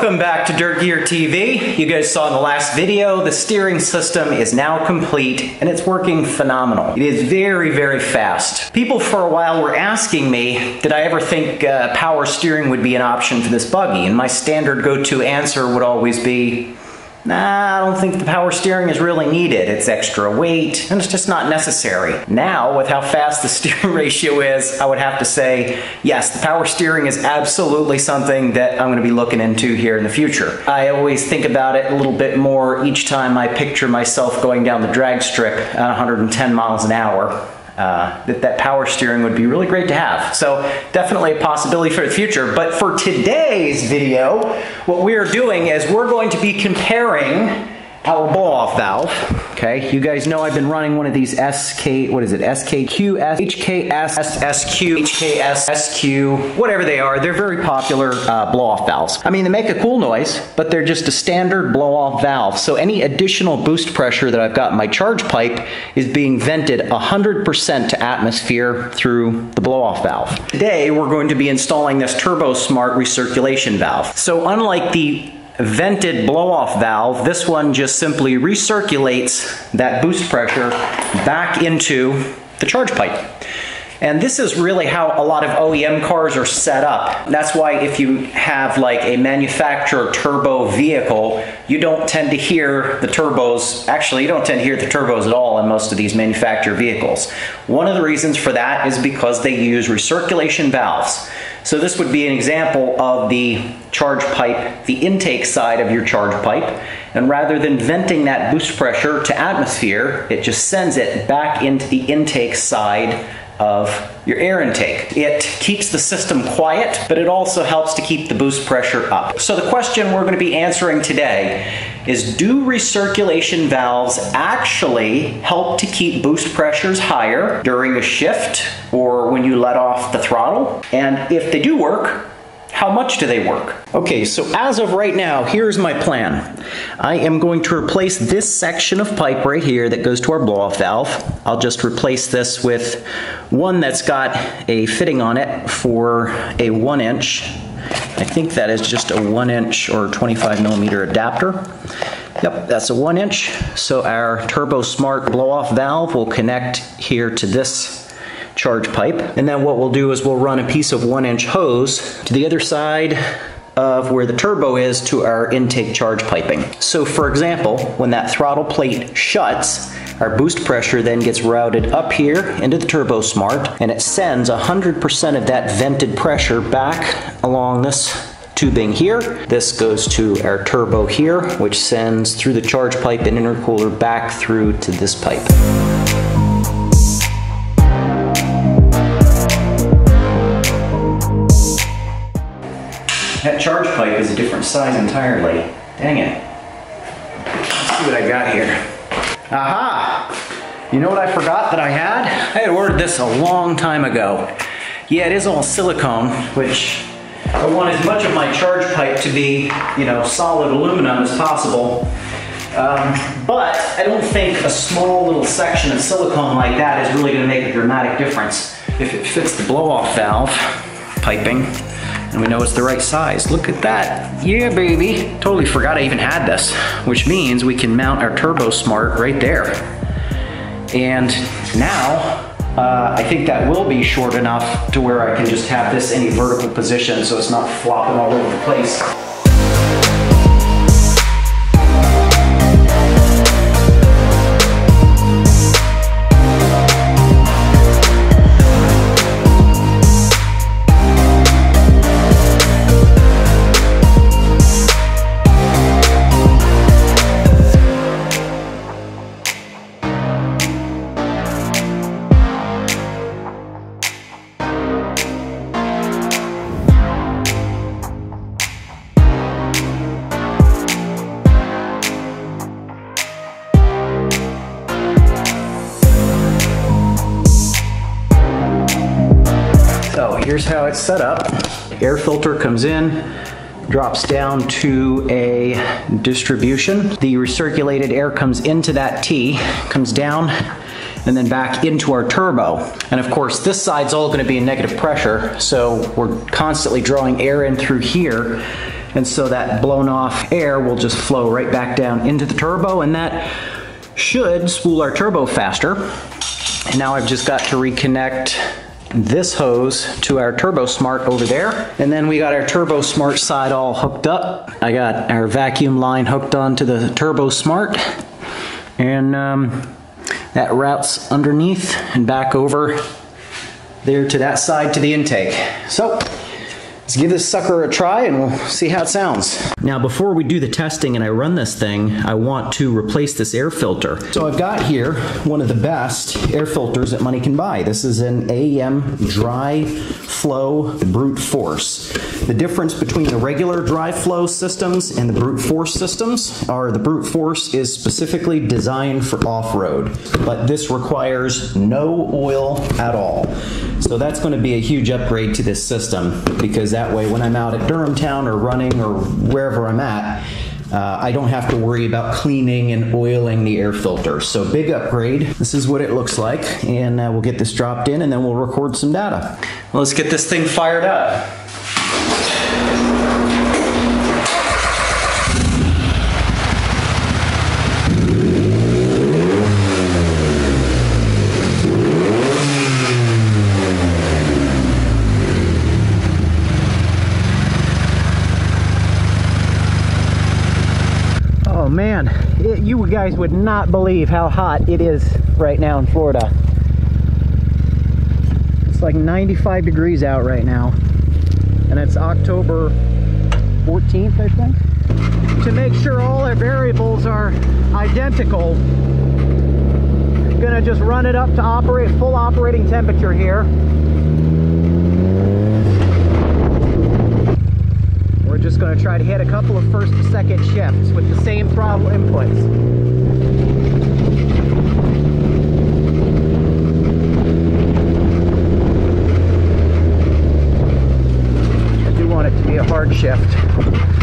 Welcome back to Dirt Gear TV. You guys saw in the last video, the steering system is now complete and it's working phenomenal. It is very, very fast. People for a while were asking me, did I ever think uh, power steering would be an option for this buggy? And my standard go-to answer would always be, Nah, I don't think the power steering is really needed. It's extra weight, and it's just not necessary. Now, with how fast the steering ratio is, I would have to say, yes, the power steering is absolutely something that I'm going to be looking into here in the future. I always think about it a little bit more each time I picture myself going down the drag strip at 110 miles an hour uh, that that power steering would be really great to have. So definitely a possibility for the future. But for today's video, what we are doing is we're going to be comparing our blow-off valve. Okay, you guys know I've been running one of these SK, what is it, SKQ, HKS, SQ, HKS, SQ, whatever they are. They're very popular uh, blow-off valves. I mean, they make a cool noise, but they're just a standard blow-off valve. So any additional boost pressure that I've got in my charge pipe is being vented 100% to atmosphere through the blow-off valve. Today, we're going to be installing this Turbosmart recirculation valve. So unlike the vented blow-off valve, this one just simply recirculates that boost pressure back into the charge pipe. And this is really how a lot of OEM cars are set up. That's why if you have like a manufacturer turbo vehicle, you don't tend to hear the turbos, actually you don't tend to hear the turbos at all in most of these manufacturer vehicles. One of the reasons for that is because they use recirculation valves. So this would be an example of the charge pipe, the intake side of your charge pipe. And rather than venting that boost pressure to atmosphere, it just sends it back into the intake side of your air intake. It keeps the system quiet, but it also helps to keep the boost pressure up. So the question we're going to be answering today is do recirculation valves actually help to keep boost pressures higher during a shift or when you let off the throttle? And if they do work, how much do they work? Okay, so as of right now, here's my plan. I am going to replace this section of pipe right here that goes to our blow-off valve. I'll just replace this with one that's got a fitting on it for a one inch. I think that is just a one inch or 25 millimeter adapter. Yep, that's a one inch. So our Turbosmart blow-off valve will connect here to this charge pipe. And then what we'll do is we'll run a piece of one inch hose to the other side of where the turbo is to our intake charge piping. So for example, when that throttle plate shuts, our boost pressure then gets routed up here into the Turbosmart and it sends 100% of that vented pressure back along this tubing here. This goes to our turbo here, which sends through the charge pipe and intercooler back through to this pipe. That charge pipe is a different size entirely. Dang it. Let's see what I got here. Aha! You know what I forgot that I had? I had ordered this a long time ago. Yeah, it is all silicone, which I want as much of my charge pipe to be, you know, solid aluminum as possible. Um, but I don't think a small little section of silicone like that is really going to make a dramatic difference. If it fits the blow-off valve piping, and we know it's the right size. Look at that. Yeah, baby. Totally forgot I even had this, which means we can mount our Turbosmart right there. And now, uh, I think that will be short enough to where I can just have this any vertical position so it's not flopping all over the place. Here's set up. Air filter comes in, drops down to a distribution. The recirculated air comes into that T, comes down, and then back into our turbo. And of course, this side's all gonna be in negative pressure, so we're constantly drawing air in through here And so that blown off air will just flow right back down into the turbo and that should spool our turbo faster. And now I've just got to reconnect this hose to our Turbosmart over there. And then we got our Turbosmart side all hooked up. I got our vacuum line hooked onto the Turbosmart. And um, that routes underneath and back over there to that side to the intake. So Let's give this sucker a try and we'll see how it sounds. Now before we do the testing and I run this thing, I want to replace this air filter. So I've got here one of the best air filters that money can buy. This is an AEM dry flow brute force. The difference between the regular dry flow systems and the brute force systems are the brute force is specifically designed for off-road, but this requires no oil at all. So that's going to be a huge upgrade to this system because that way when I'm out at Durhamtown or running or wherever I'm at, uh, I don't have to worry about cleaning and oiling the air filter. So big upgrade. This is what it looks like and uh, we'll get this dropped in and then we'll record some data. Let's get this thing fired up. man, it, you guys would not believe how hot it is right now in Florida. It's like 95 degrees out right now. And it's October 14th, I think. To make sure all our variables are identical, I'm gonna just run it up to operate full operating temperature here. just going to try to hit a couple of first to second shifts with the same throttle inputs. I do want it to be a hard shift.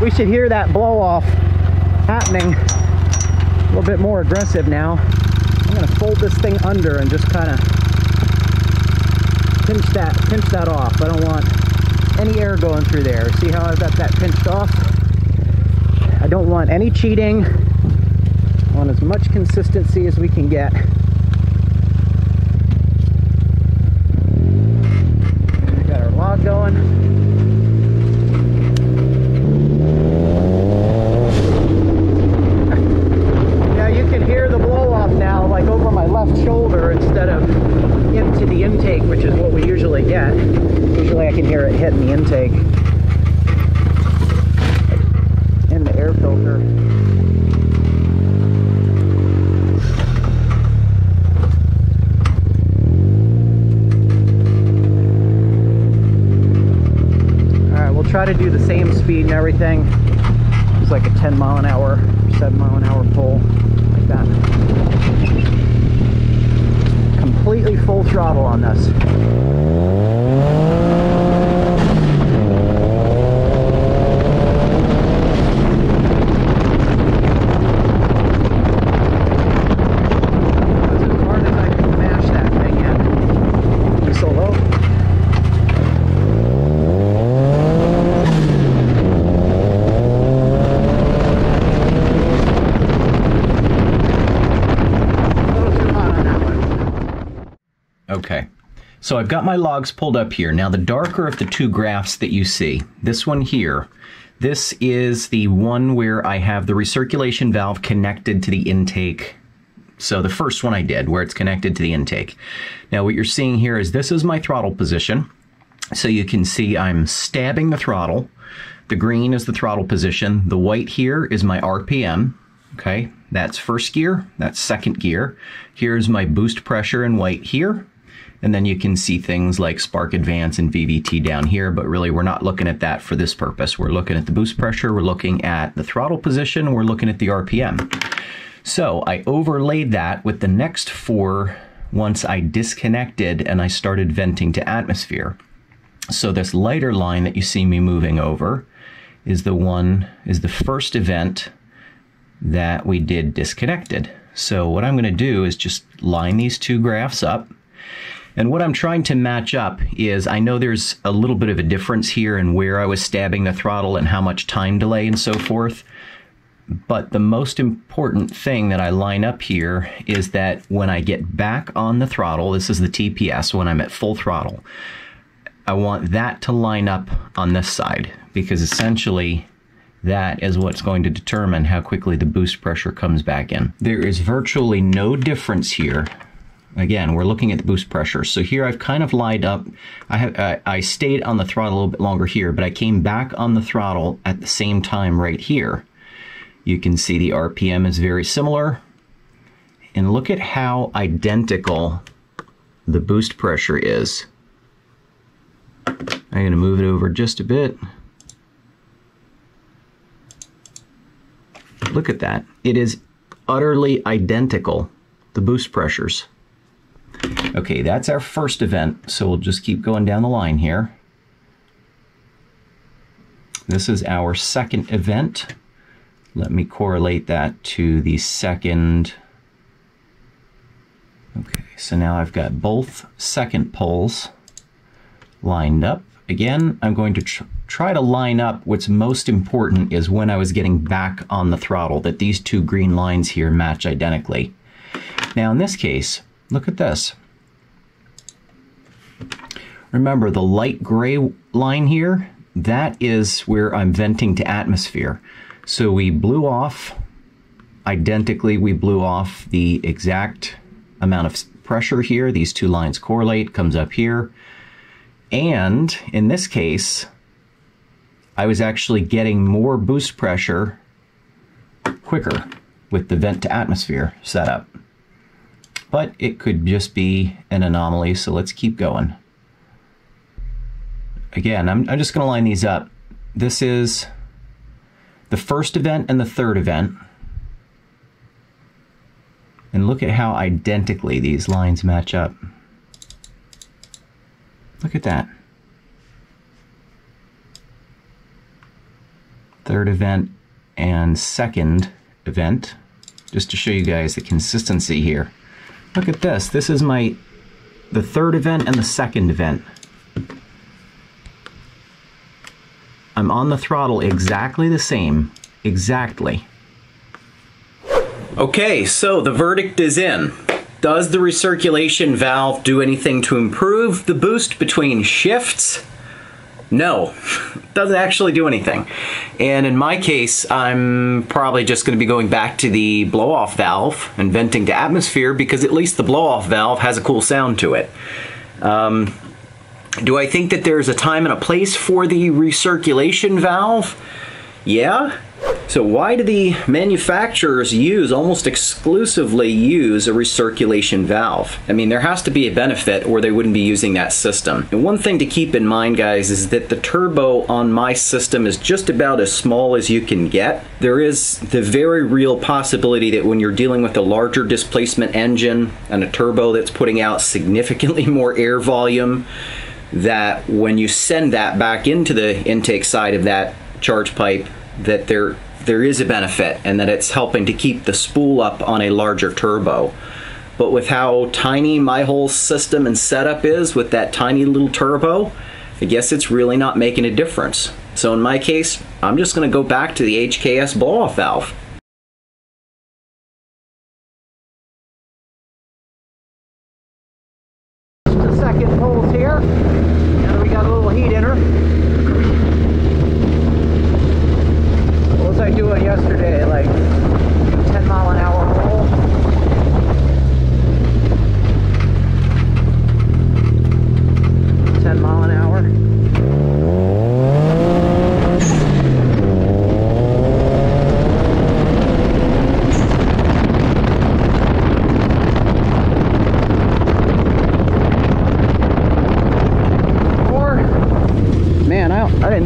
We should hear that blow off happening a little bit more aggressive now. I'm gonna fold this thing under and just kind of pinch that, pinch that off. I don't want any air going through there. See how I've got that pinched off? I don't want any cheating. I want as much consistency as we can get. We got our log going. hitting the intake in the air filter. Alright, we'll try to do the same speed and everything. It's like a 10 mile an hour, 7 mile an hour pull, like that. Completely full throttle on this. So I've got my logs pulled up here. Now the darker of the two graphs that you see, this one here, this is the one where I have the recirculation valve connected to the intake. So the first one I did, where it's connected to the intake. Now what you're seeing here is this is my throttle position. So you can see I'm stabbing the throttle. The green is the throttle position. The white here is my RPM. Okay, that's first gear, that's second gear. Here's my boost pressure in white here. And then you can see things like Spark Advance and VVT down here, but really we're not looking at that for this purpose. We're looking at the boost pressure, we're looking at the throttle position, we're looking at the RPM. So I overlaid that with the next four once I disconnected and I started venting to atmosphere. So this lighter line that you see me moving over is the one, is the first event that we did disconnected. So what I'm going to do is just line these two graphs up. And what I'm trying to match up is I know there's a little bit of a difference here in where I was stabbing the throttle and how much time delay and so forth. But the most important thing that I line up here is that when I get back on the throttle, this is the TPS when I'm at full throttle, I want that to line up on this side because essentially that is what's going to determine how quickly the boost pressure comes back in. There is virtually no difference here. Again, we're looking at the boost pressure. So here I've kind of lined up. I have uh, I stayed on the throttle a little bit longer here, but I came back on the throttle at the same time right here. You can see the RPM is very similar. And look at how identical the boost pressure is. I'm going to move it over just a bit. Look at that. It is utterly identical, the boost pressures. Okay, that's our first event, so we'll just keep going down the line here. This is our second event. Let me correlate that to the second. Okay, so now I've got both second poles lined up. Again, I'm going to tr try to line up what's most important is when I was getting back on the throttle, that these two green lines here match identically. Now in this case, look at this. Remember the light gray line here, that is where I'm venting to atmosphere. So we blew off, identically we blew off the exact amount of pressure here. These two lines correlate, comes up here. And in this case, I was actually getting more boost pressure quicker with the vent to atmosphere setup. But it could just be an anomaly, so let's keep going. Again, I'm, I'm just going to line these up. This is the first event and the third event. And look at how identically these lines match up. Look at that. Third event and second event, just to show you guys the consistency here. Look at this. This is my the third event and the second event. On the throttle exactly the same. Exactly. Okay, so the verdict is in. Does the recirculation valve do anything to improve the boost between shifts? No, doesn't actually do anything. And in my case, I'm probably just going to be going back to the blow-off valve and venting to atmosphere because at least the blow-off valve has a cool sound to it. Um, do I think that there's a time and a place for the recirculation valve? Yeah, so why do the manufacturers use, almost exclusively use a recirculation valve? I mean, there has to be a benefit or they wouldn't be using that system. And one thing to keep in mind, guys, is that the turbo on my system is just about as small as you can get. There is the very real possibility that when you're dealing with a larger displacement engine and a turbo that's putting out significantly more air volume, that when you send that back into the intake side of that charge pipe, that there there is a benefit and that it's helping to keep the spool up on a larger turbo. But with how tiny my whole system and setup is with that tiny little turbo, I guess it's really not making a difference. So in my case, I'm just going to go back to the HKS blow-off valve.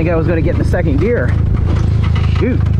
think I was going to get in the second gear. Shoot.